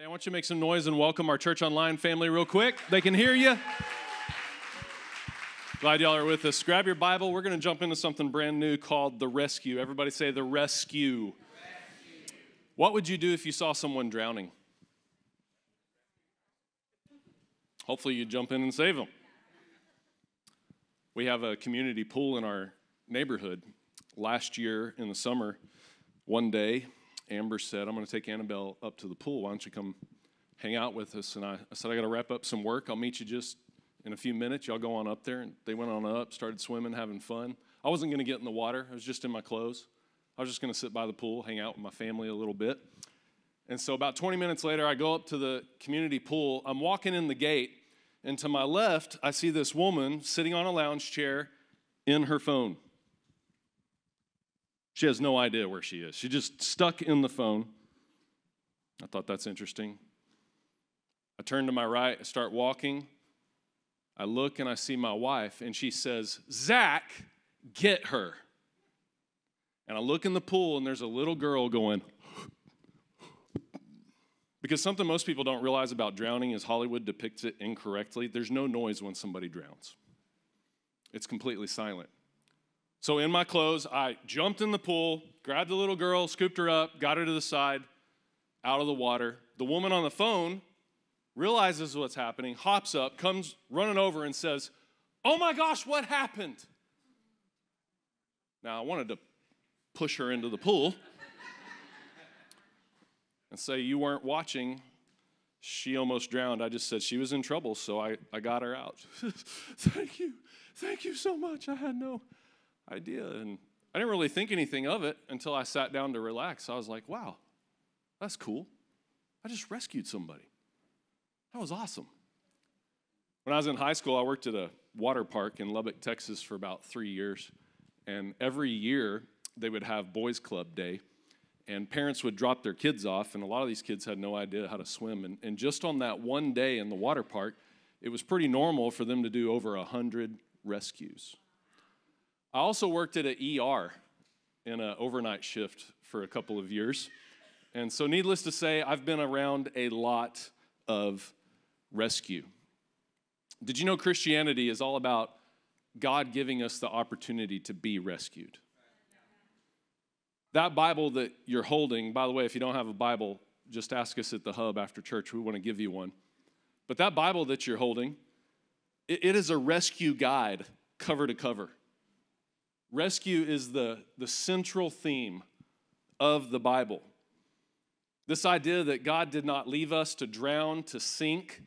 Hey, I want you to make some noise and welcome our church online family real quick. They can hear you. Glad y'all are with us. Grab your Bible. We're going to jump into something brand new called the rescue. Everybody say the rescue. rescue. What would you do if you saw someone drowning? Hopefully, you'd jump in and save them. We have a community pool in our neighborhood. Last year in the summer, one day, Amber said, I'm going to take Annabelle up to the pool. Why don't you come hang out with us? And I, I said, I got to wrap up some work. I'll meet you just in a few minutes. Y'all go on up there. And they went on up, started swimming, having fun. I wasn't going to get in the water, I was just in my clothes. I was just going to sit by the pool, hang out with my family a little bit. And so, about 20 minutes later, I go up to the community pool. I'm walking in the gate, and to my left, I see this woman sitting on a lounge chair in her phone. She has no idea where she is. She just stuck in the phone. I thought that's interesting. I turn to my right, I start walking. I look and I see my wife, and she says, Zak, get her. And I look in the pool, and there's a little girl going, because something most people don't realize about drowning is Hollywood depicts it incorrectly. There's no noise when somebody drowns, it's completely silent. So, in my clothes, I jumped in the pool, grabbed the little girl, scooped her up, got her to the side, out of the water. The woman on the phone realizes what's happening, hops up, comes running over, and says, Oh my gosh, what happened? Now, I wanted to push her into the pool and say, You weren't watching. She almost drowned. I just said she was in trouble, so I, I got her out. Thank you. Thank you so much. I had no idea. And I didn't really think anything of it until I sat down to relax. I was like, wow, that's cool. I just rescued somebody. That was awesome. When I was in high school, I worked at a water park in Lubbock, Texas for about three years. And every year, they would have Boys Club Day. And parents would drop their kids off, and a lot of these kids had no idea how to swim. And, and just on that one day in the water park, it was pretty normal for them to do over 100 rescues. I also worked at an ER in an overnight shift for a couple of years. And so, needless to say, I've been around a lot of rescue. Did you know Christianity is all about God giving us the opportunity to be rescued? That Bible that you're holding, by the way, if you don't have a Bible, just ask us at the hub after church. We want to give you one. But that Bible that you're holding, it, is a rescue guide cover to cover. Rescue is the, the central theme of the Bible. This idea that God did not leave us to drown, to sink,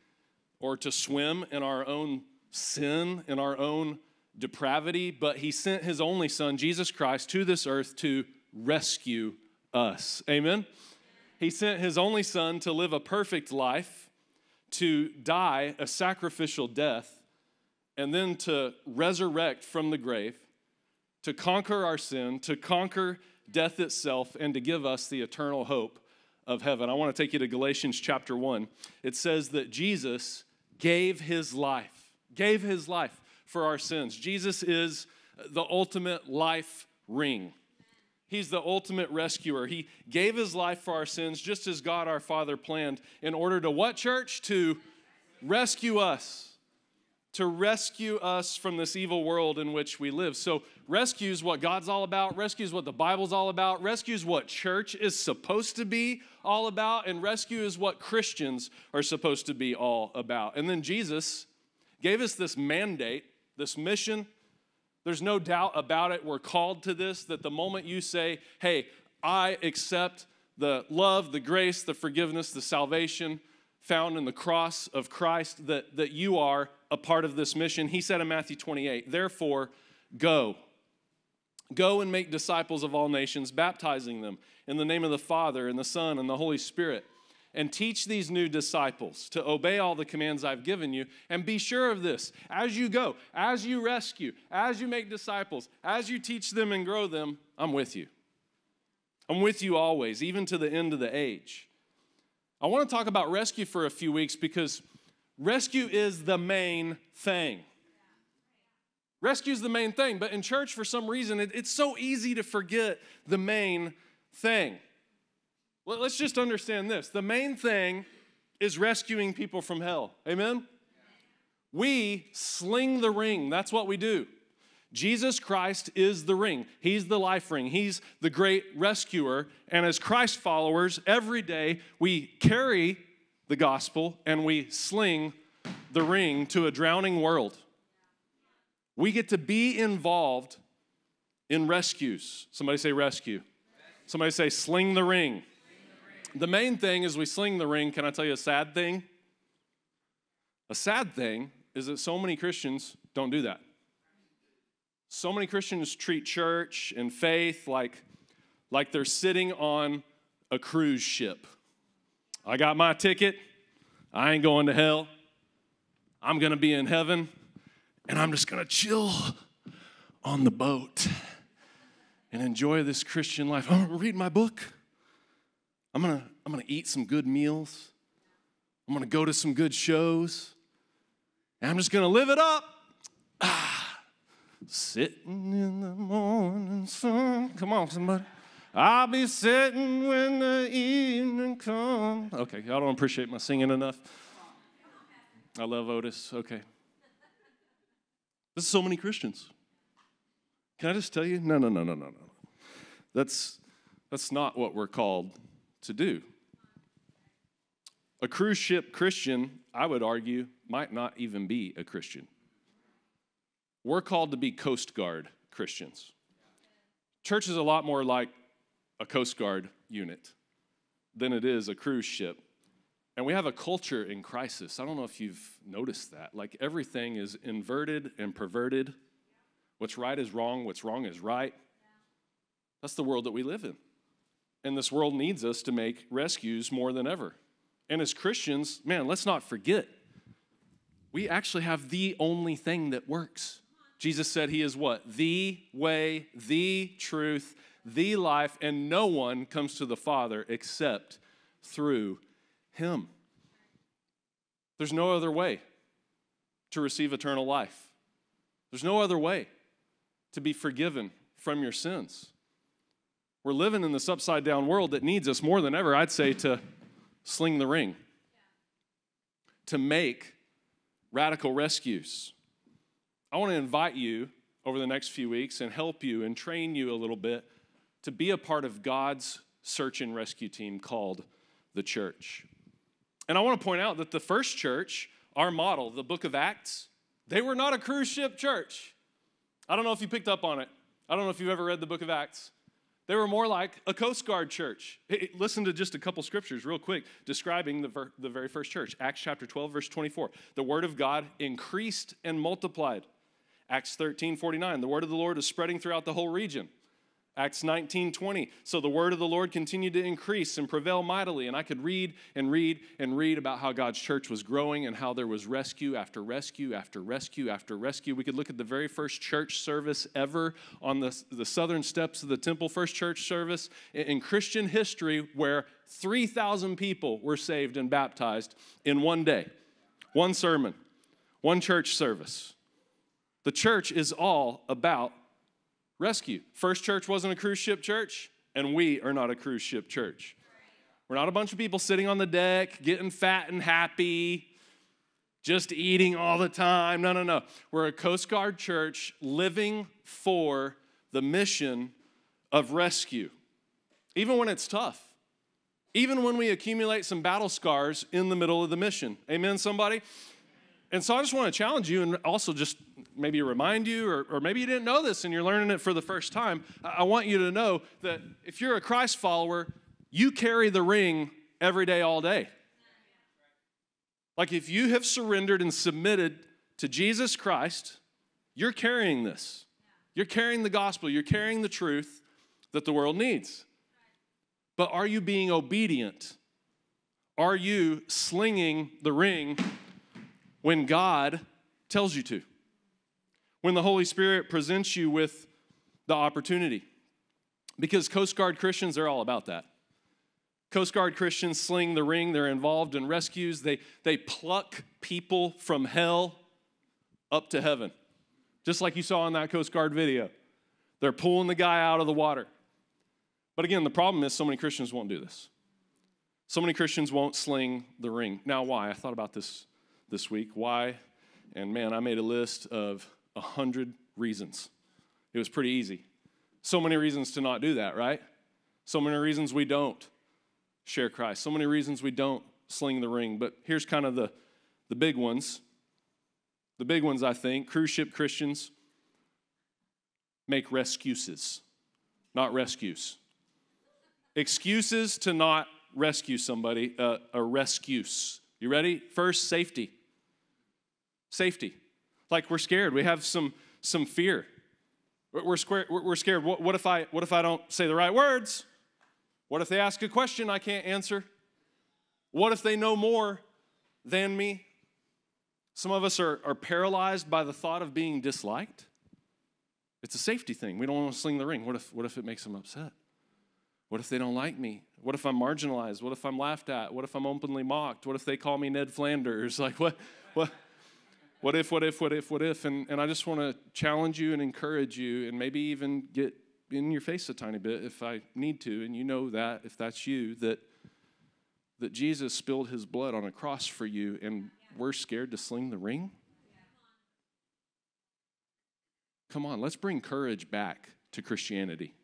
or to swim in our own sin, in our own depravity, but He sent His only Son, Jesus Christ, to this earth to rescue us. Amen? He sent His only Son to live a perfect life, to die a sacrificial death, and then to resurrect from the grave to conquer our sin, to conquer death itself, and to give us the eternal hope of heaven. I want to take you to Galatians chapter 1. It says that Jesus gave his life, gave his life for our sins. Jesus is the ultimate life ring. He's the ultimate rescuer. He gave his life for our sins just as God our Father planned in order to what church? To rescue us to rescue us from this evil world in which we live. So, rescue is what God's all about, rescue is what the Bible's all about, rescue is what church is supposed to be all about, and rescue is what Christians are supposed to be all about. And then Jesus gave us this mandate, this mission. There's no doubt about it. We're called to this that the moment you say, hey, I accept the love, the grace, the forgiveness, the salvation found in the cross of Christ, that, that you are a part of this mission. He said in Matthew 28, Therefore, go. Go and make disciples of all nations, baptizing them in the name of the Father and the Son and the Holy Spirit. And teach these new disciples to obey all the commands I've given you. And be sure of this as you go, as you rescue, as you make disciples, as you teach them and grow them, I'm with you. I'm with you always, even to the end of the age. I want to talk about rescue for a few weeks because Rescue is the main thing. Rescue is the main thing, but in church, for some reason, it, it's so easy to forget the main thing. Well, let's just understand this the main thing is rescuing people from hell. Amen? We sling the ring. That's what we do. Jesus Christ is the ring. He's the life ring. He's the great rescuer. And as Christ followers, every day we carry the gospel and we sling the ring to a drowning world. We get to be involved in rescues. Somebody say rescue. Somebody say sling the ring. The main thing is we sling the ring. Can I tell you a sad thing? A sad thing is that so many Christians don't do that. So many Christians treat church and faith like, like they're sitting on a cruise ship. I got my ticket. I ain't going to hell. I'm going to be in heaven, and I'm just going to chill on the boat and enjoy this Christian life. I'm going to read my book. I'm going to I'm going to eat some good meals. I'm going to go to some good shows. And I'm just going to live it up. Ah, sitting in the morning sun. Come on, somebody. I'll be sitting when the evening comes. Okay, y'all don't appreciate my singing enough. I love Otis. Okay. This is so many Christians. Can I just tell you? No, no, no, no, no, no. That's, that's not what we're called to do. A cruise ship Christian, I would argue, might not even be a Christian. We're called to be Coast Guard Christians. Church is a lot more like a Coast Guard unit than it is a cruise ship. And we have a culture in crisis. I don't know if you've noticed that. Like everything is inverted and perverted. What's right is wrong, what's wrong is right. That's the world that we live in. And this world needs us to make rescues more than ever. And as Christians, man, let's not forget, we actually have the only thing that works. Jesus said he is what? The way, the truth, the life, and no one comes to the Father except through him. There's no other way to receive eternal life. There's no other way to be forgiven from your sins. We're living in this upside down world that needs us more than ever, I'd say, to sling the ring, to make radical rescues. I want to invite you over the next few weeks and help you and train you a little bit to be a part of God's search and rescue team called the church. And I want to point out that the first church, our model, the book of Acts, they were not a cruise ship church. I don't know if you picked up on it. I don't know if you've ever read the book of Acts. They were more like a Coast Guard church. Listen to just a couple scriptures, real quick, describing the, ver- the very first church. Acts chapter 12, verse 24. The word of God increased and multiplied. Acts 13, 49. The word of the Lord is spreading throughout the whole region. Acts 19, 20. So the word of the Lord continued to increase and prevail mightily. And I could read and read and read about how God's church was growing and how there was rescue after rescue after rescue after rescue. We could look at the very first church service ever on the, the southern steps of the temple, first church service in, in Christian history, where 3,000 people were saved and baptized in one day, one sermon, one church service. The church is all about rescue. First church wasn't a cruise ship church, and we are not a cruise ship church. We're not a bunch of people sitting on the deck, getting fat and happy, just eating all the time. No, no, no. We're a Coast Guard church living for the mission of rescue, even when it's tough, even when we accumulate some battle scars in the middle of the mission. Amen, somebody? And so I just want to challenge you and also just maybe remind you, or, or maybe you didn't know this and you're learning it for the first time. I want you to know that if you're a Christ follower, you carry the ring every day, all day. Like if you have surrendered and submitted to Jesus Christ, you're carrying this. You're carrying the gospel, you're carrying the truth that the world needs. But are you being obedient? Are you slinging the ring when God tells you to? when the Holy Spirit presents you with the opportunity. Because Coast Guard Christians, they're all about that. Coast Guard Christians sling the ring, they're involved in rescues, they, they pluck people from hell up to heaven, just like you saw in that Coast Guard video. They're pulling the guy out of the water. But again, the problem is so many Christians won't do this. So many Christians won't sling the ring. Now, why? I thought about this this week. Why? And man, I made a list of a hundred reasons. It was pretty easy. So many reasons to not do that, right? So many reasons we don't share Christ. So many reasons we don't sling the ring. But here's kind of the, the big ones. The big ones, I think, cruise ship Christians make rescues, not rescues. Excuses to not rescue somebody, uh, a rescues. You ready? First, safety. Safety. Like we're scared. We have some, some fear. We're, scared. We're scared. What, what, if I, what if I don't say the right words? What if they ask a question I can't answer? What if they know more than me? Some of us are, are paralyzed by the thought of being disliked. It's a safety thing. We don't want to sling the ring. What if, what if it makes them upset? What if they don't like me? What if I'm marginalized? What if I'm laughed at? What if I'm openly mocked? What if they call me Ned Flanders? Like, what, what, what if, what if, what if, what if? And, and I just want to challenge you and encourage you and maybe even get in your face a tiny bit if I need to. And you know that, if that's you, that, that Jesus spilled his blood on a cross for you and we're scared to sling the ring? Come on, let's bring courage back to Christianity.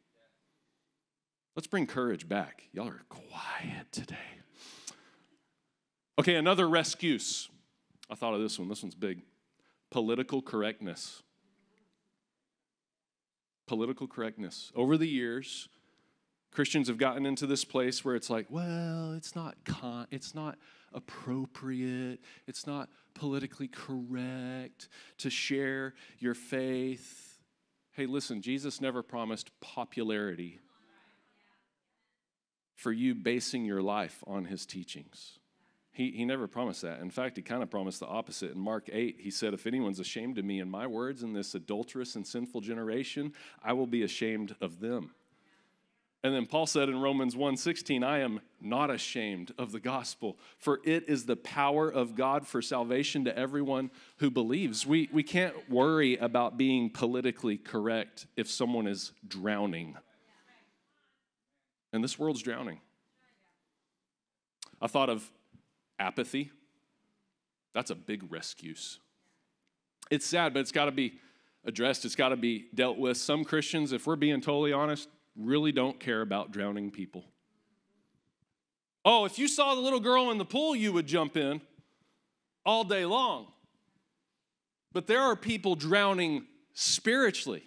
Let's bring courage back. Y'all are quiet today. Okay, another rescue. I thought of this one. This one's big. Political correctness. Political correctness. Over the years, Christians have gotten into this place where it's like, well, it's not con- it's not appropriate, it's not politically correct to share your faith. Hey, listen, Jesus never promised popularity for you basing your life on his teachings. He, he never promised that. In fact, he kind of promised the opposite. In Mark 8, he said, If anyone's ashamed of me and my words in this adulterous and sinful generation, I will be ashamed of them. And then Paul said in Romans 1:16, I am not ashamed of the gospel, for it is the power of God for salvation to everyone who believes. We, we can't worry about being politically correct if someone is drowning. And this world's drowning. I thought of apathy. That's a big rescue. It's sad, but it's got to be addressed, it's got to be dealt with. Some Christians, if we're being totally honest, really don't care about drowning people. Oh, if you saw the little girl in the pool, you would jump in all day long. But there are people drowning spiritually,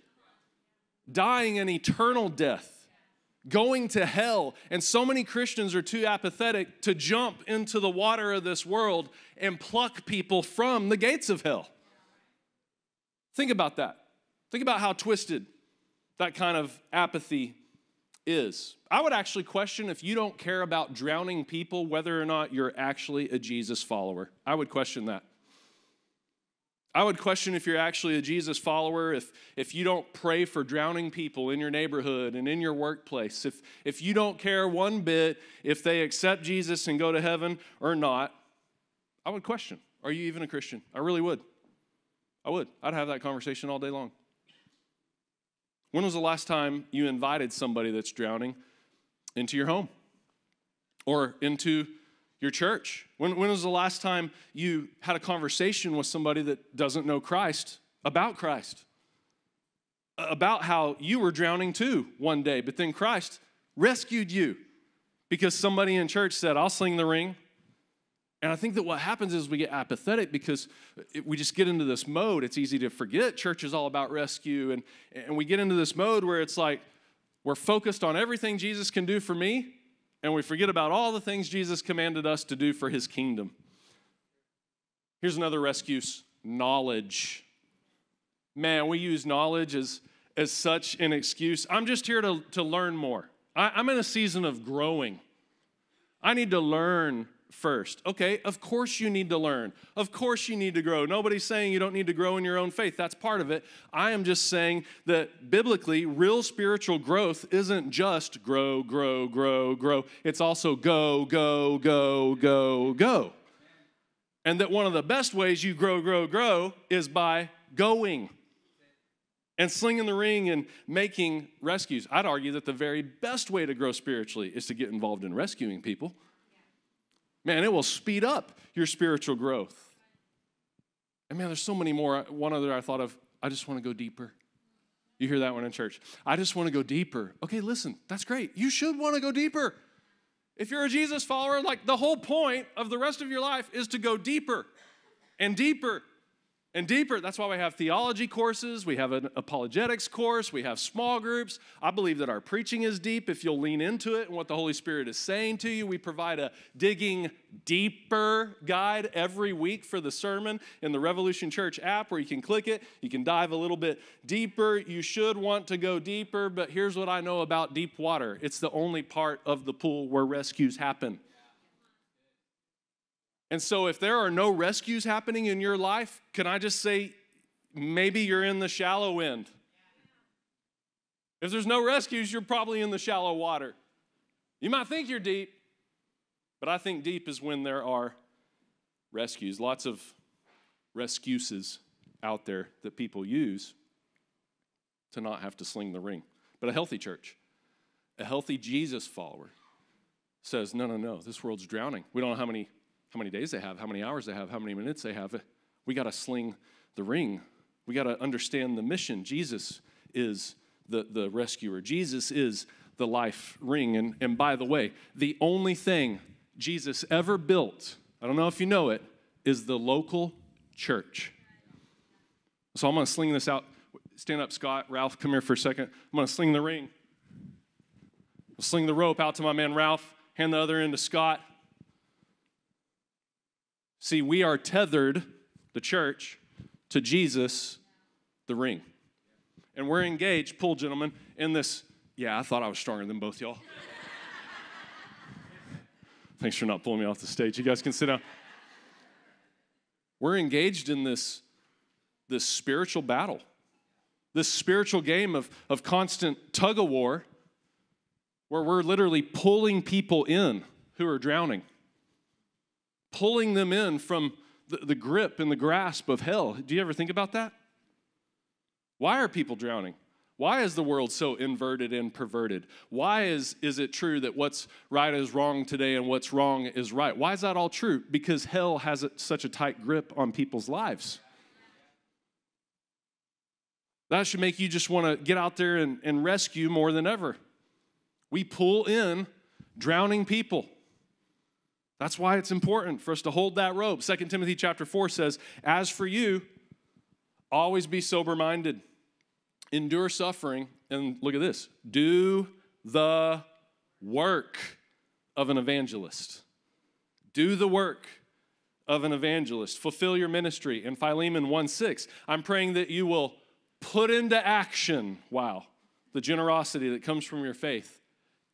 dying an eternal death, going to hell. And so many Christians are too apathetic to jump into the water of this world and pluck people from the gates of hell. Think about that. Think about how twisted that kind of apathy is. I would actually question if you don't care about drowning people, whether or not you're actually a Jesus follower. I would question that. I would question if you're actually a Jesus follower, if, if you don't pray for drowning people in your neighborhood and in your workplace, if, if you don't care one bit if they accept Jesus and go to heaven or not. I would question Are you even a Christian? I really would. I would. I'd have that conversation all day long. When was the last time you invited somebody that's drowning into your home or into your church? When, when was the last time you had a conversation with somebody that doesn't know Christ about Christ? About how you were drowning too one day, but then Christ rescued you because somebody in church said, I'll sling the ring, and I think that what happens is we get apathetic because we just get into this mode. It's easy to forget church is all about rescue. And, and we get into this mode where it's like we're focused on everything Jesus can do for me, and we forget about all the things Jesus commanded us to do for his kingdom. Here's another rescue knowledge. Man, we use knowledge as, as such an excuse. I'm just here to, to learn more. I, I'm in a season of growing. I need to learn first. Okay, of course you need to learn. Of course you need to grow. Nobody's saying you don't need to grow in your own faith. That's part of it. I am just saying that biblically, real spiritual growth isn't just grow, grow, grow, grow. It's also go, go, go, go, go. And that one of the best ways you grow, grow, grow is by going and slinging the ring and making rescues. I'd argue that the very best way to grow spiritually is to get involved in rescuing people Man, it will speed up your spiritual growth. And man, there's so many more. One other I thought of, I just want to go deeper. You hear that one in church. I just want to go deeper. Okay, listen, that's great. You should want to go deeper. If you're a Jesus follower, like the whole point of the rest of your life is to go deeper and deeper and deeper. That's why we have theology courses, we have an apologetics course, we have small groups. I believe that our preaching is deep if you'll lean into it and what the Holy Spirit is saying to you. We provide a digging deeper guide every week for the sermon in the Revolution Church app where you can click it, you can dive a little bit deeper. You should want to go deeper, but here's what I know about deep water it's the only part of the pool where rescues happen. And so, if there are no rescues happening in your life, can I just say, maybe you're in the shallow end? If there's no rescues, you're probably in the shallow water. You might think you're deep, but I think deep is when there are rescues. Lots of rescues out there that people use to not have to sling the ring. But a healthy church, a healthy Jesus follower says, no, no, no, this world's drowning. We don't know how many how many days they have, how many hours they have, how many minutes they have. We got to sling the ring. We got to understand the mission. Jesus is the, the rescuer, Jesus is the life ring. And, and by the way, the only thing Jesus ever built, I don't know if you know it, is the local church. So I'm going to sling this out. Stand up, Scott. Ralph, come here for a second. I'm going to sling the ring. I'll sling the rope out to my man Ralph, hand the other end to Scott. See, we are tethered, the church, to Jesus, the ring. And we're engaged, pull gentlemen, in this. Yeah, I thought I was stronger than both y'all. Thanks for not pulling me off the stage. You guys can sit down. We're engaged in this, this spiritual battle, this spiritual game of, of constant tug of war, where we're literally pulling people in who are drowning pulling them in from the, the grip and the grasp of hell. Do you ever think about that? Why are people drowning? Why is the world so inverted and perverted? Why is, is it true that what's right is wrong today and what's wrong is right? Why is that all true? Because hell has a, such a tight grip on people's lives. That should make you just want to get out there and, and rescue more than ever. We pull in drowning people. That's why it's important for us to hold that rope. 2 Timothy chapter 4 says, As for you, always be sober minded, endure suffering, and look at this do the work of an evangelist. Do the work of an evangelist. Fulfill your ministry. In Philemon 1 6, I'm praying that you will put into action, wow, the generosity that comes from your faith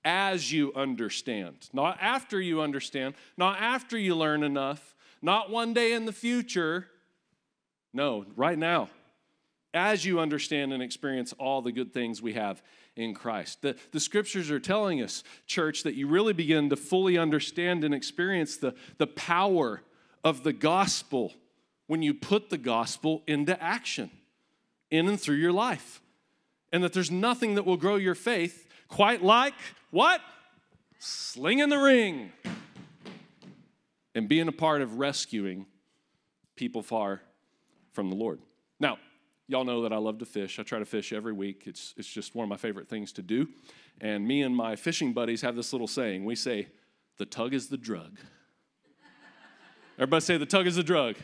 as you understand, not after you understand, not after you learn enough, not one day in the future. No, right now, as you understand and experience all the good things we have in Christ. The, the scriptures are telling us, church, that you really begin to fully understand and experience the, the power of the gospel when you put the gospel into action in and through your life. And that there's nothing that will grow your faith quite like what? Slinging the ring and being a part of rescuing people far from the Lord. Now, y'all know that I love to fish. I try to fish every week. It's, it's just one of my favorite things to do. And me and my fishing buddies have this little saying. We say, the tug is the drug. Everybody say, the tug is the drug.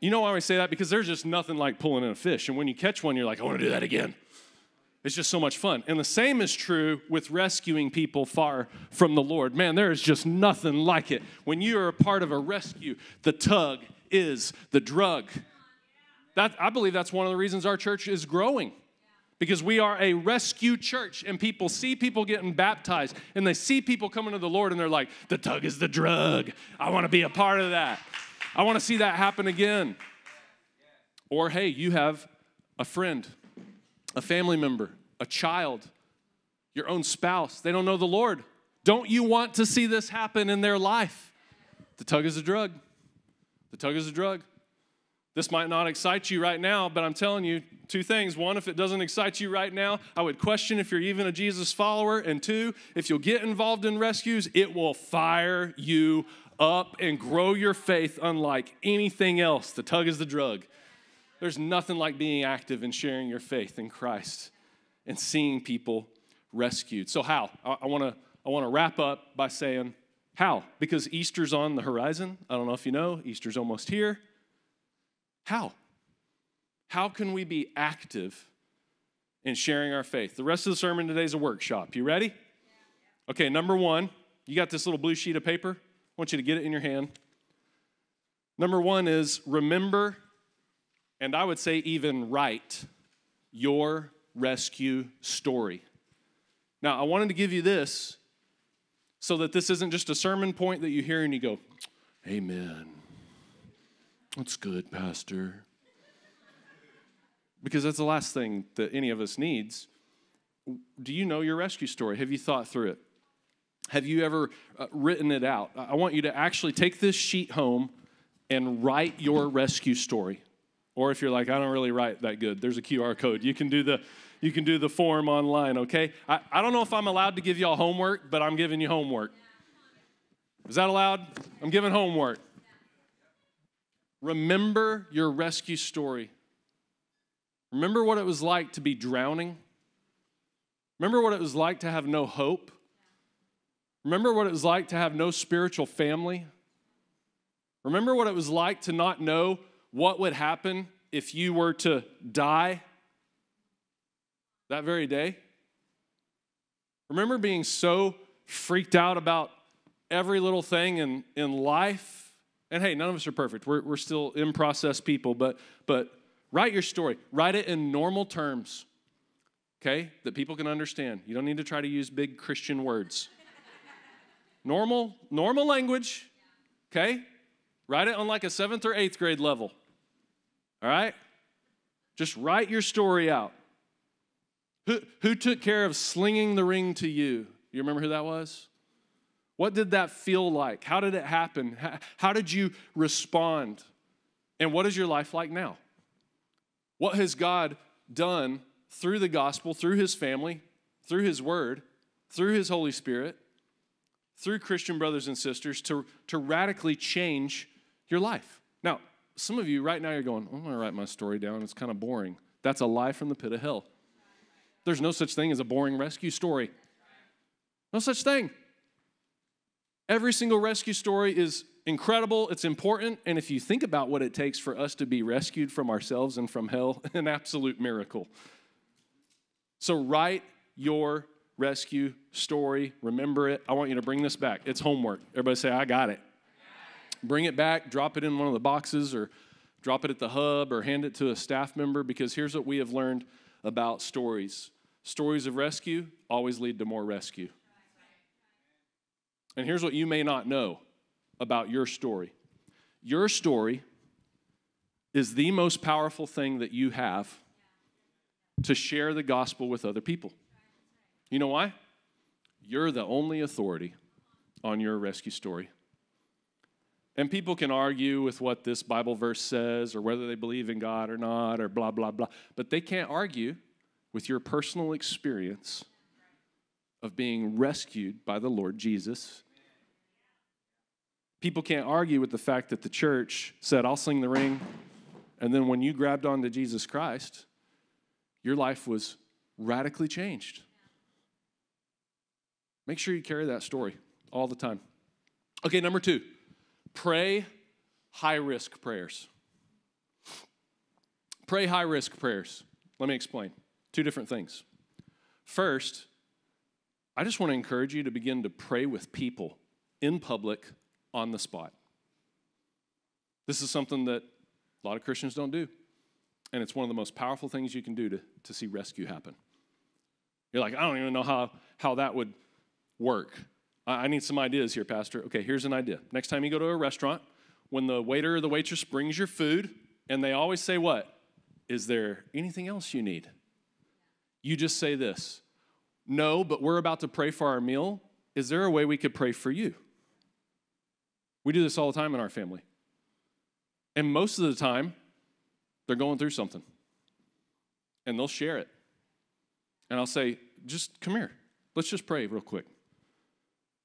You know why we say that? Because there's just nothing like pulling in a fish. And when you catch one, you're like, I want to do that again. It's just so much fun. And the same is true with rescuing people far from the Lord. Man, there is just nothing like it. When you are a part of a rescue, the tug is the drug. That, I believe that's one of the reasons our church is growing because we are a rescue church and people see people getting baptized and they see people coming to the Lord and they're like, the tug is the drug. I want to be a part of that. I want to see that happen again. Or, hey, you have a friend a family member, a child, your own spouse, they don't know the Lord. Don't you want to see this happen in their life? The tug is a drug. The tug is a drug. This might not excite you right now, but I'm telling you two things. One, if it doesn't excite you right now, I would question if you're even a Jesus follower. And two, if you'll get involved in rescues, it will fire you up and grow your faith unlike anything else. The tug is the drug. There's nothing like being active and sharing your faith in Christ and seeing people rescued. So, how? I, want to I want to wrap up by saying, how? Because Easter's on the horizon. I don't know if you know, Easter's almost here. How? How can we be active in sharing our faith? The rest of the sermon today is a workshop. You ready? Okay, number one, you got this little blue sheet of paper. I want you to get it in your hand. Number one is remember, and I would say even write your rescue story. Now, I wanted to give you this so that this isn't just a sermon point that you hear and you go, Amen. That's good, Pastor. Because that's the last thing that any of us needs. Do you know your rescue story? Have you thought through it? Have you ever uh, written it out? I want you to actually take this sheet home and write your rescue story. Or if you're like, I don't really write that good, there's a QR code. You can do the you can do the form online, okay? I, I don't know if I'm allowed to give y'all homework, but I'm giving you homework. Is that allowed? I'm giving homework. Remember your rescue story. Remember what it was like to be drowning. Remember what it was like to have no hope. Remember what it was like to have no spiritual family. Remember what it was like to not know what would happen if you were to die that very day. Remember being so freaked out about every little thing in, in life and hey, none of us are perfect. We're, we're still in process people, but, but write your story. Write it in normal terms, okay, that people can understand. You don't need to try to use big Christian words. normal, normal language, okay? Write it on like a seventh or eighth grade level, all right? Just write your story out. Who, who took care of slinging the ring to you? You remember who that was? What did that feel like? How did it happen? How did you respond? And what is your life like now? What has God done through the gospel, through his family, through his word, through his Holy Spirit, through Christian brothers and sisters to, to radically change your life? Some of you right now you're going, I'm going to write my story down. It's kind of boring. That's a lie from the pit of hell. There's no such thing as a boring rescue story. No such thing. Every single rescue story is incredible, it's important, and if you think about what it takes for us to be rescued from ourselves and from hell, an absolute miracle. So write your rescue story, remember it. I want you to bring this back. It's homework. Everybody say, I got it. Bring it back, drop it in one of the boxes, or drop it at the hub, or hand it to a staff member, because here's what we have learned about stories stories of rescue always lead to more rescue. And here's what you may not know about your story your story is the most powerful thing that you have to share the gospel with other people. You know why? You're the only authority on your rescue story. And people can argue with what this Bible verse says or whether they believe in God or not or blah, blah, blah. But they can't argue with your personal experience of being rescued by the Lord Jesus People can't argue with the fact that the church said, I'll sling the ring. And then when you grabbed onto Jesus Christ, your life was radically changed. Make sure you carry that story all the time. Okay, number two, pray high risk prayers. Pray high risk prayers. Let me explain. Two different things. First, I just want to encourage you to begin to pray with people in public on the spot. This is something that a lot of Christians don't do. And it's one of the most powerful things you can do to, to see rescue happen. You're like, I don't even know how, how that would work. I, need some ideas here, Pastor. Okay, here's an idea. Next time you go to a restaurant, when the waiter or the waitress brings your food, and they always say, What? Is there anything else you need? You just say this No, but we're about to pray for our meal. Is there a way we could pray for you? We do this all the time in our family. And most of the time, They're going through something. And they'll share it. And I'll say, just come here. Let's just pray real quick.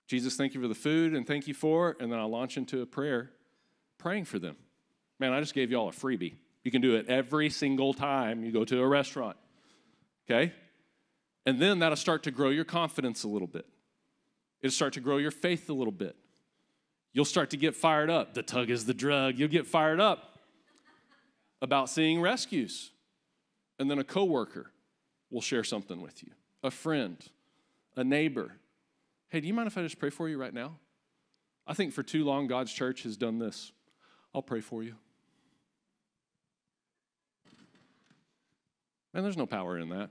Jesus, thank you for the food and thank you for, and then I'll launch into a prayer praying for them. Man, I just gave y'all a freebie. You can do it every single time you go to a restaurant. Okay? And then that'll start to grow your confidence a little bit. It'll start to grow your faith a little bit. You'll start to get fired up. The tug is the drug. You'll get fired up about seeing rescues. And then a coworker will share something with you, a friend, a neighbor. Hey, do you mind if I just pray for you right now? I think for too long, God's church has done this. I'll pray for you. Man, there's no power in that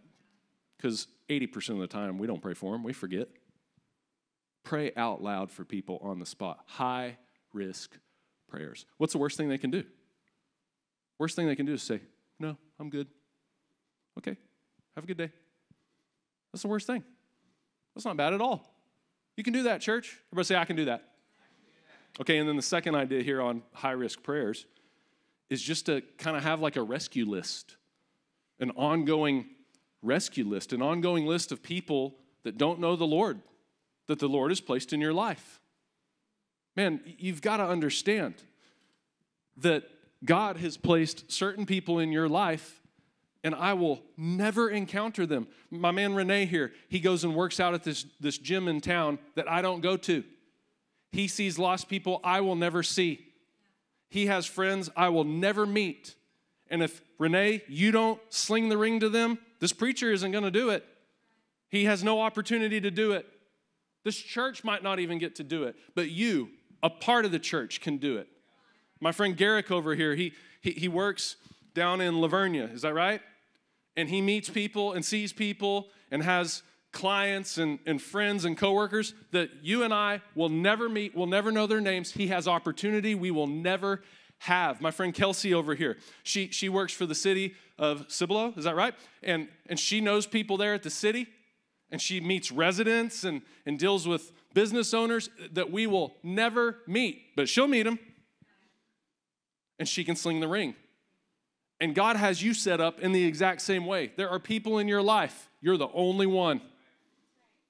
because 80% of the time we don't pray for them, we forget. Pray out loud for people on the spot. High risk prayers. What's the worst thing they can do? Worst thing they can do is say, No, I'm good. Okay, have a good day. That's the worst thing. That's not bad at all. You can do that, church. Everybody say, I can do that. Okay, and then the second idea here on high risk prayers is just to kind of have like a rescue list, an ongoing rescue list, an ongoing list of people that don't know the Lord, that the Lord has placed in your life. Man, you've got to understand that God has placed certain people in your life and I will never encounter them. My man Renee here, he goes and works out at this, this gym in town that I don't go to. He sees lost people I will never see. He has friends I will never meet. And if Renee, you don't sling the ring to them, this preacher isn't going to do it. He has no opportunity to do it. This church might not even get to do it, but you, a part of the church, can do it. My friend Garrick over here, he, he, he works down in La Vernia, is that right? And he meets people and sees people and has clients and, and friends and coworkers that you and I will never meet, will never know their names. He has opportunity we will never have. My friend Kelsey over here, she, she works for the city of Cibolo, is that right? And, and she knows people there at the city, and she meets residents and, and deals with business owners that we will never meet, but she'll meet them, and she can sling the ring. And God has you set up in the exact same way. There are people in your life, you're the only one.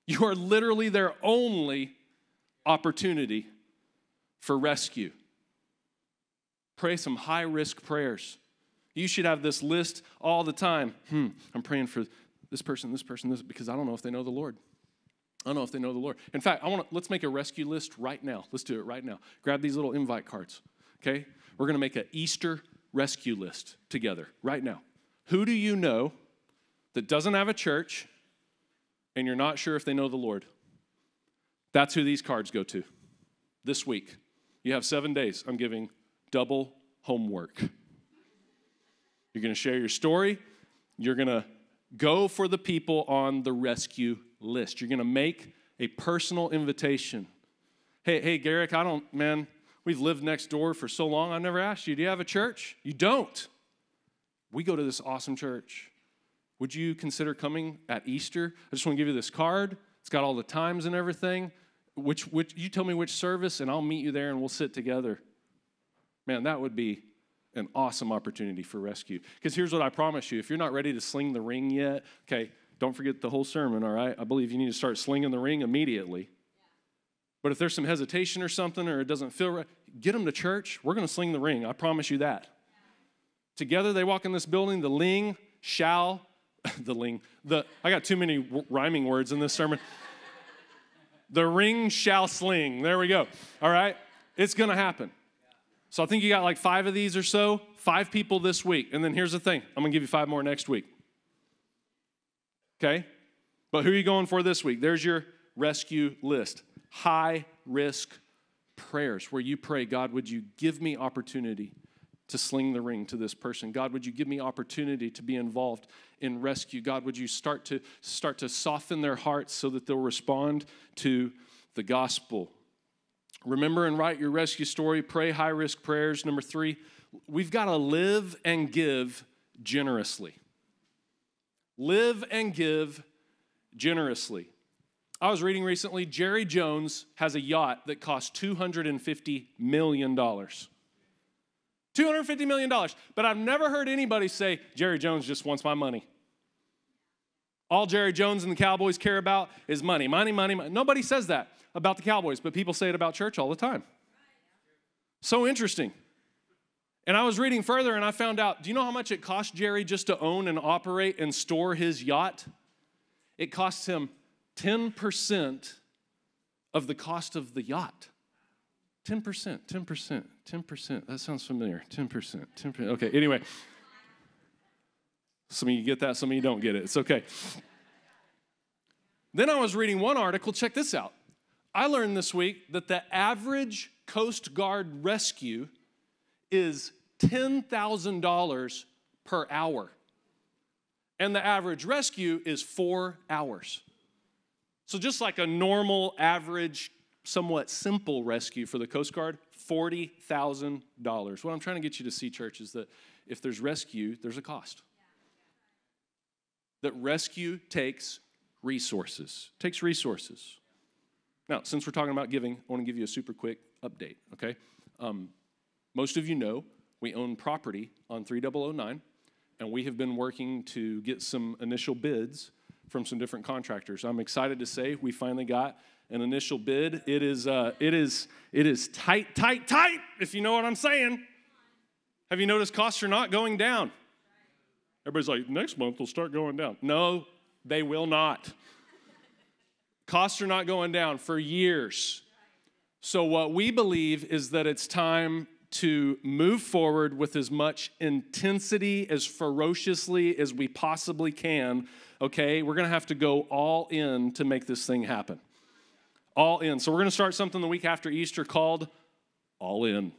You are literally their only opportunity for rescue. Pray some high risk prayers. You should have this list all the time. Hmm, I'm praying for this person, this person, this, because I don't know if they know the Lord. I don't know if they know the Lord. In fact, I want to let's make a rescue list right now. Let's do it right now. Grab these little invite cards. Okay? We're going to make an Easter rescue list together right now. Who do you know that doesn't have a church and you're not sure if they know the Lord? That's who these cards go to this week. You have seven days. I'm giving double homework. You're going to share your story. You're going to go for the people on the rescue list. You're going to make a personal invitation. Hey, hey, Garrick, I don't, man, We've lived next door for so long, I've never asked you, do you have a church? You don't. We go to this awesome church. Would you consider coming at Easter? I just want to give you this card. It's got all the times and everything. Which, which you tell me which service, and I'll meet you there and we'll sit together. Man, that would be an awesome opportunity for rescue. Because here's what I promise you if you're not ready to sling the ring yet, okay, don't forget the whole sermon, all right? I believe you need to start slinging the ring immediately. But if there's some hesitation or something, or it doesn't feel right, get them to church. We're going to sling the ring. I promise you that. Together they walk in this building. The ling shall, the ling, the, I got too many rhyming words in this sermon. the ring shall sling. There we go. All right? It's going to happen. So I think you got like five of these or so, five people this week. And then here's the thing I'm going to give you five more next week. Okay? But who are you going for this week? There's your rescue list high risk prayers where you pray, God, would you give me opportunity to sling the ring to this person? God, would you give me opportunity to be involved in rescue? God, would you start to start to soften their hearts so that they'll respond to the gospel? Remember and write your rescue story, pray high risk prayers. Number 3, we've got to live and give generously. Live and give generously. I was reading recently, Jerry Jones has a yacht that costs $250 million. $250 $250 million. But I've never heard anybody say, Jerry Jones just wants my money. All Jerry Jones and the Cowboys care about is money, money, money, money. Nobody says that about the Cowboys, but people say it about church all the time. So interesting. And I was reading further and I found out do you know how much it cost Jerry just to own and operate and store his yacht? It costs him 10% of the cost of the yacht. 10%, 10%, 10%. That sounds familiar. 10%, 10%. Okay, anyway. Some of you get that, some of you don't get it. It's okay. Then I was reading one article. Check this out. I learned this week that the average Coast Guard rescue is $10,000 per hour. And the average rescue is four hours. So, just like a normal, average, somewhat simple rescue for the Coast Guard, $40,000. What I'm trying to get you to see, church, is that if there's rescue, there's a cost. That rescue takes resources, takes resources. Now, since we're talking about giving, I want to give you a super quick update, okay? Um, most of you know we own property on 3009, and we have been working to get some initial bids from some different contractors. I'm excited to say we finally got an initial bid. It is, uh, it is, it is tight, tight, tight, if you know what I'm saying. Have you noticed costs are not going down? Everybody's like, next month they'll start going down. No, they will not. Costs are not going down for years. So, what we believe is that it's time to move forward with as much intensity, as ferociously as we possibly can. Okay, we're gonna have to go all in to make this thing happen. All in. So, we're gonna start something the week after Easter called All In.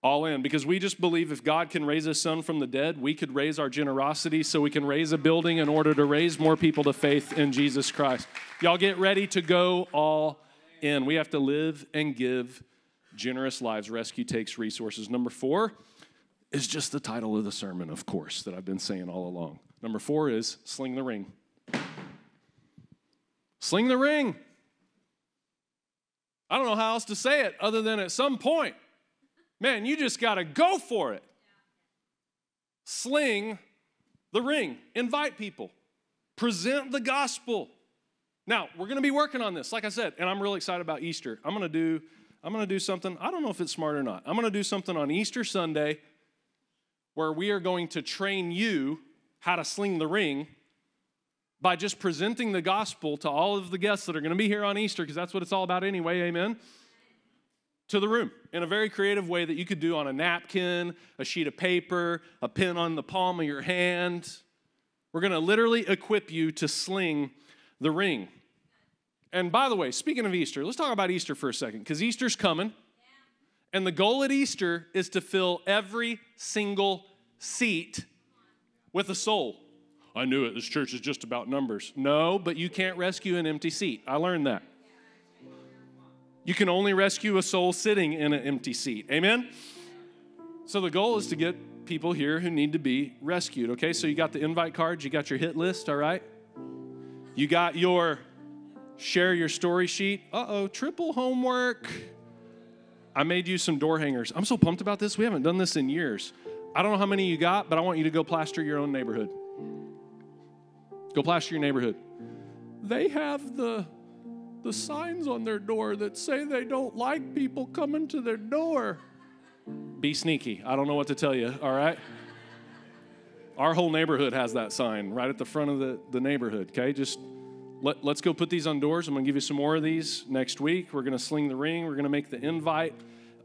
All in, because we just believe if God can raise a son from the dead, we could raise our generosity so we can raise a building in order to raise more people to faith in Jesus Christ. Y'all get ready to go all in. We have to live and give generous lives. Rescue takes resources. Number four is just the title of the sermon, of course, that I've been saying all along. Number four is sling the ring. Sling the ring. I don't know how else to say it other than at some point Man, you just got to go for it. Sling the ring, invite people, present the gospel. Now, we're going to be working on this, like I said, and I'm really excited about Easter. I'm going to do I'm going to do something. I don't know if it's smart or not. I'm going to do something on Easter Sunday where we are going to train you how to sling the ring by just presenting the gospel to all of the guests that are going to be here on Easter because that's what it's all about anyway. Amen to the room in a very creative way that you could do on a napkin, a sheet of paper, a pen on the palm of your hand. We're going to literally equip you to sling the ring. And by the way, speaking of Easter, let's talk about Easter for a second because Easter's coming. And the goal at Easter is to fill every single seat with a soul. I knew it. This church is just about numbers. No, but you can't rescue an empty seat. I learned that. You can only rescue a soul sitting in an empty seat. Amen? So the goal is to get people here who need to be rescued. Okay, so you got the invite cards, you got your hit list, all right? You got your share your story sheet. Uh oh, triple homework. I made you some door hangers. I'm so pumped about this. We haven't done this in years. I don't know how many you got, but I want you to go plaster your own neighborhood. Go plaster your neighborhood. They have the the signs on their door that say they don't like people coming to their door. Be sneaky. I don't know what to tell you, all right? Our whole neighborhood has that sign right at the front of the, the neighborhood, okay? Just let, let's go put these on doors. I'm gonna give you some more of these next week. We're gonna sling the ring, we're gonna make the invite.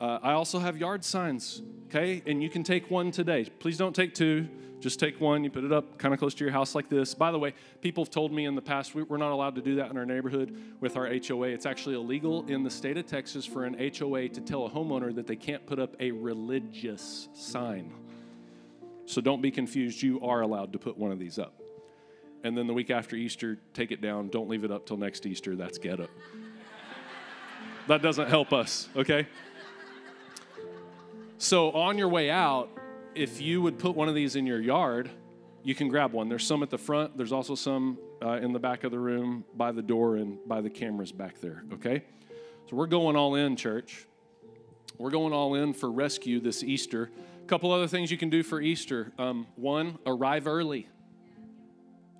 Uh, I also have yard signs, okay? And you can take one today. Please don't take two. Just take one, you put it up kind of close to your house like this. By the way, people have told me in the past we're not allowed to do that in our neighborhood with our HOA. It's actually illegal in the state of Texas for an HOA to tell a homeowner that they can't put up a religious sign. So don't be confused. You are allowed to put one of these up. And then the week after Easter, take it down. Don't leave it up till next Easter. That's ghetto. that doesn't help us, okay? So on your way out, if you would put one of these in your yard, you can grab one. There's some at the front, there's also some uh, in the back of the room, by the door, and by the cameras back there, okay? So we're going all in, church. We're going all in for rescue this Easter. A couple other things you can do for Easter um, one, arrive early.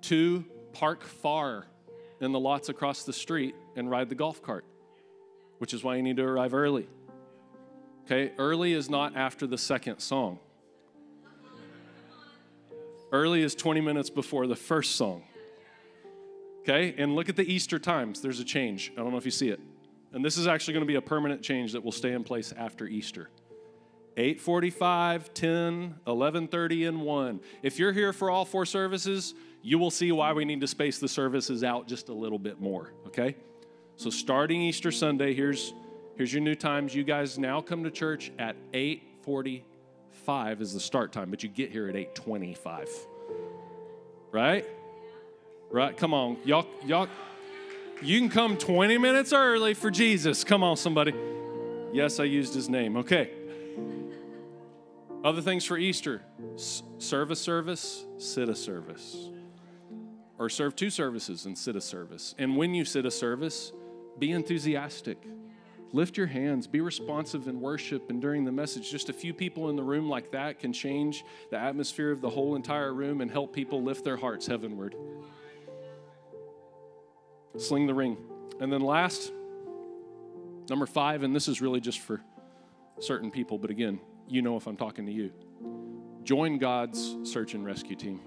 Two, park far in the lots across the street and ride the golf cart, which is why you need to arrive early. Okay, early is not after the second song. Early is 20 minutes before the first song. Okay, and look at the Easter times. There's a change. I don't know if you see it. And this is actually going to be a permanent change that will stay in place after Easter. 8:45, 10, 11:30 and 1. If you're here for all four services, you will see why we need to space the services out just a little bit more, okay? So starting Easter Sunday, here's here's your new times. You guys now come to church at 8:45 is the start time, but you get here at 8:25. Right? Right? Come on. Y'all y'all you can come 20 minutes early for Jesus. Come on somebody. Yes, I used his name. Okay. Other things for Easter serve a service, sit a service. Or serve two services and sit a service. And when you sit a service, be enthusiastic. Lift your hands, be responsive in worship and during the message. Just a few people in the room like that can change the atmosphere of the whole entire room and help people lift their hearts heavenward. Sling the ring. And then last, number five, and this is really just for certain people, but again, you know if I'm talking to you. Join God's search and rescue team,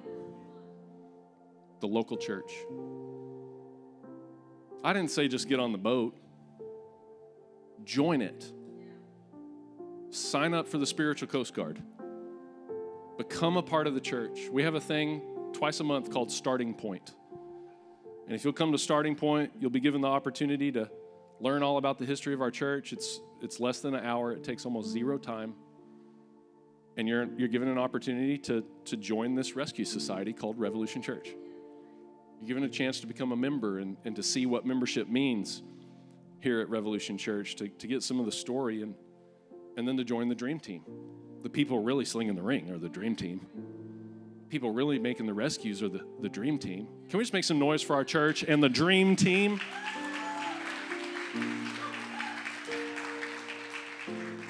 the local church. I didn't say just get on the boat, join it. Sign up for the Spiritual Coast Guard. Become a part of the church. We have a thing twice a month called Starting Point. And if you'll come to Starting Point, you'll be given the opportunity to learn all about the history of our church. It's, it's less than an hour, it takes almost zero time and you're, you're given an opportunity to, to join this rescue society called Revolution Church. You're given a chance to become a member and, and to see what membership means here at Revolution Church, to, to get some of the story, and, and then to join the dream team. The people really slinging the ring are the dream team. People really making the rescues are the, the dream team. Can we just make some noise for our church and the dream team?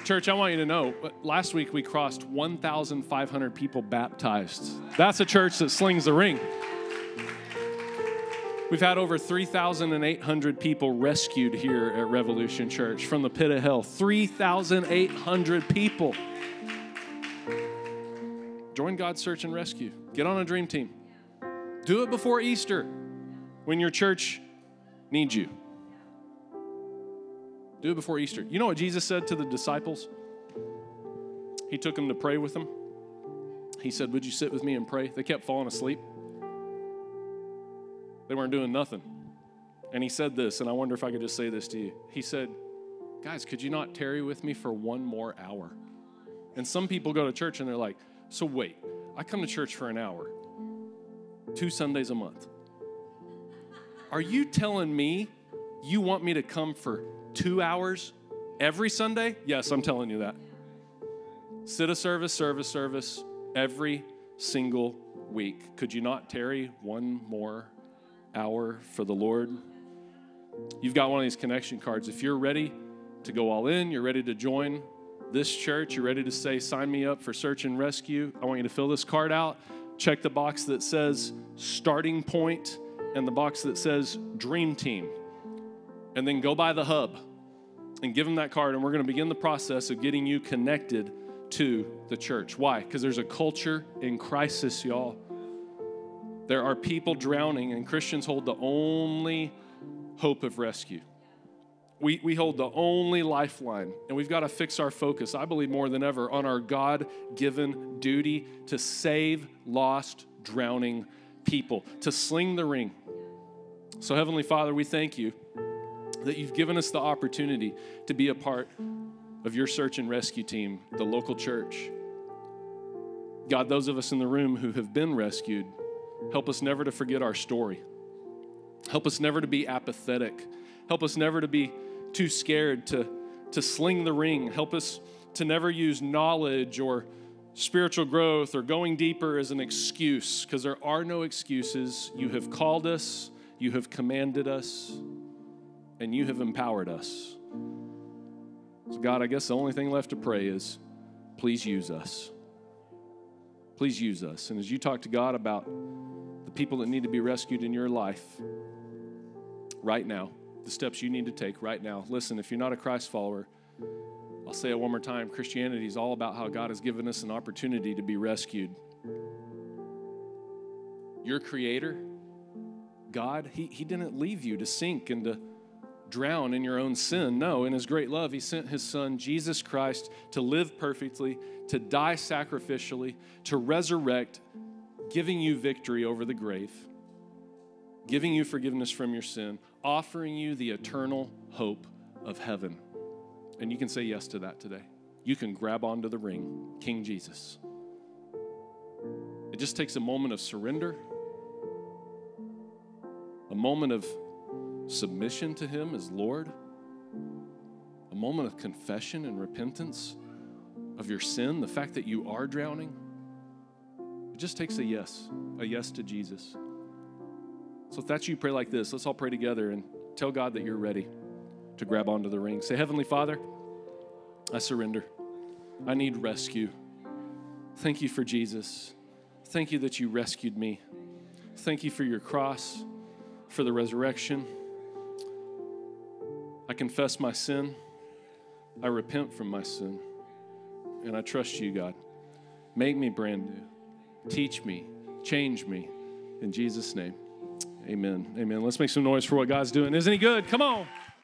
Church, I want you to know, last week we crossed 1,500 people baptized. That's a church that slings the ring. We've had over 3,800 people rescued here at Revolution Church from the pit of hell. 3,800 people. Join God's search and rescue. Get on a dream team. Do it before Easter when your church needs you. Do it before Easter. You know what Jesus said to the disciples? He took them to pray with them. He said, Would you sit with me and pray? They kept falling asleep. They weren't doing nothing. And he said this, and I wonder if I could just say this to you. He said, Guys, could you not tarry with me for one more hour? And some people go to church and they're like, So wait, I come to church for an hour, two Sundays a month. Are you telling me you want me to come for two hours every Sunday? Yes, I'm telling you that. Sit a service, service, service every single week. Could you not tarry one more hour for the Lord? You've got one of these connection cards. If you're ready to go all in, you're ready to join this church, you're ready to say, sign me up for search and rescue, I want you to fill this card out. Check the box that says starting point and the box that says dream team. And then go by the hub and give them that card, and we're going to begin the process of getting you connected to the church. Why? Because there's a culture in crisis, y'all. There are people drowning, and Christians hold the only hope of rescue. We, we hold the only lifeline, and we've got to fix our focus, I believe more than ever, on our God given duty to save lost, drowning people, to sling the ring. So, Heavenly Father, we thank you that you've given us the opportunity to be a part of your search and rescue team, the local church. God, those of us in the room who have been rescued, help us never to forget our story. Help us never to be apathetic. Help us never to be too scared to, to sling the ring. Help us to never use knowledge or spiritual growth or going deeper as an excuse, because there are no excuses. You have called us, you have commanded us, and you have empowered us. So, God, I guess the only thing left to pray is please use us. Please use us. And as you talk to God about the people that need to be rescued in your life right now, the steps you need to take right now, listen, if you're not a Christ follower, I'll say it one more time Christianity is all about how God has given us an opportunity to be rescued. Your creator, God, he, he didn't leave you to sink and to drown in your own sin. No, in His great love, He sent His Son, Jesus Christ, to live perfectly, to die sacrificially, to resurrect, giving you victory over the grave, giving you forgiveness from your sin, offering you the eternal hope of heaven. And you can say yes to that today. You can grab onto the ring, King Jesus. It just takes a moment of surrender, a moment of submission to Him as Lord, a moment of confession and repentance of your sin, the fact that you are drowning. It just takes a yes, a yes to Jesus. So if that's you, pray like this. Let's all pray together and tell God that you're ready to grab onto the ring. Say, Heavenly Father, I surrender. I need rescue. Thank you for Jesus. Thank you that you rescued me. Thank you for your cross, for the resurrection. I confess my sin. I repent from my sin. And I trust you, God. Make me brand new. Teach me. Change me. In Jesus' name, amen. Amen. Let's make some noise for what God's doing. Isn't He good? Come on.